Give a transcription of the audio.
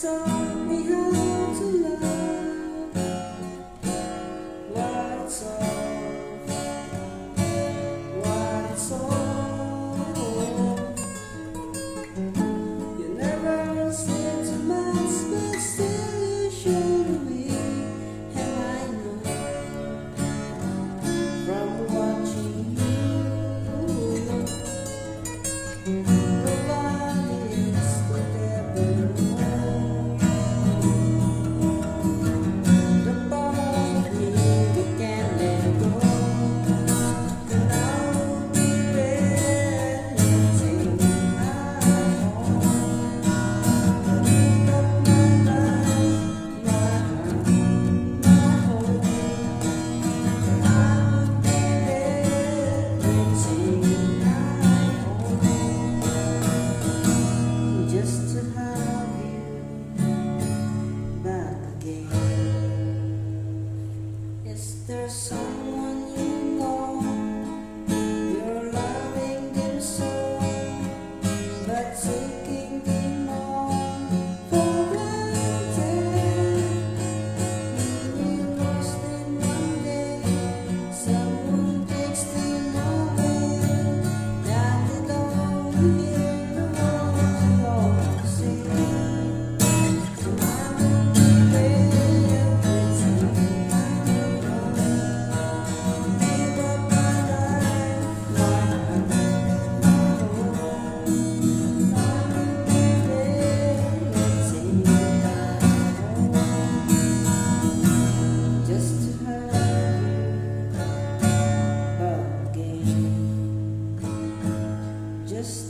taught me Is there dias